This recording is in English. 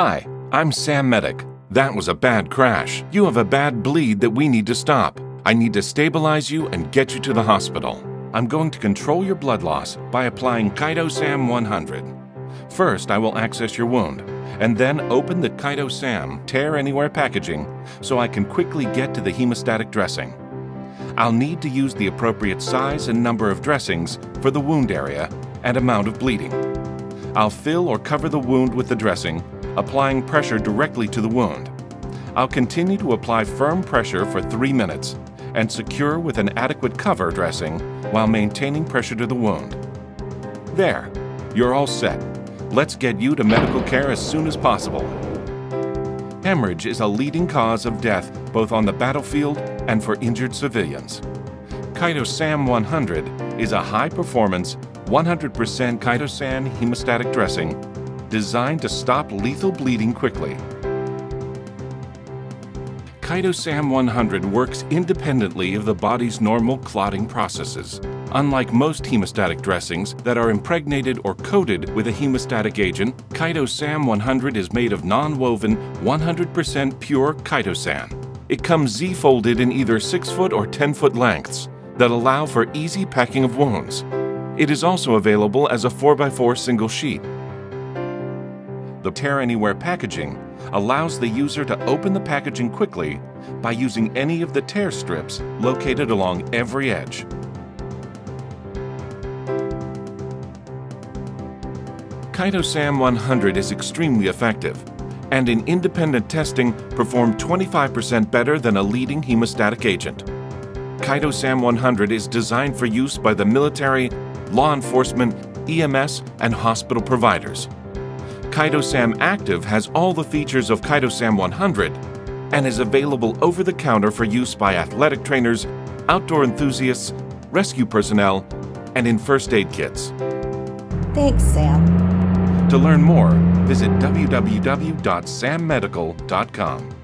Hi, I'm Sam Medic. That was a bad crash. You have a bad bleed that we need to stop. I need to stabilize you and get you to the hospital. I'm going to control your blood loss by applying Chito-SAM 100. First, I will access your wound, and then open the Chito-SAM Tear Anywhere packaging so I can quickly get to the hemostatic dressing. I'll need to use the appropriate size and number of dressings for the wound area and amount of bleeding. I'll fill or cover the wound with the dressing, applying pressure directly to the wound. I'll continue to apply firm pressure for three minutes and secure with an adequate cover dressing while maintaining pressure to the wound. There, you're all set. Let's get you to medical care as soon as possible. Hemorrhage is a leading cause of death both on the battlefield and for injured civilians. Chito-SAM 100 is a high-performance, 100% chitosan hemostatic dressing designed to stop lethal bleeding quickly. Chito-SAM 100 works independently of the body's normal clotting processes. Unlike most hemostatic dressings that are impregnated or coated with a hemostatic agent, Chito-SAM 100 is made of non-woven, 100% pure chitosan. It comes Z-folded in either 6-foot or 10-foot lengths that allow for easy packing of wounds. It is also available as a 4x4 single sheet. The Tear Anywhere packaging allows the user to open the packaging quickly by using any of the tear strips located along every edge. Chito-SAM 100 is extremely effective and in independent testing performed 25% better than a leading hemostatic agent. Chito-SAM 100 is designed for use by the military, law enforcement, EMS, and hospital providers. Chito-SAM Active has all the features of Chito-SAM 100 and is available over the counter for use by athletic trainers, outdoor enthusiasts, rescue personnel, and in first aid kits. Thanks, Sam. To learn more, visit www.sammedical.com.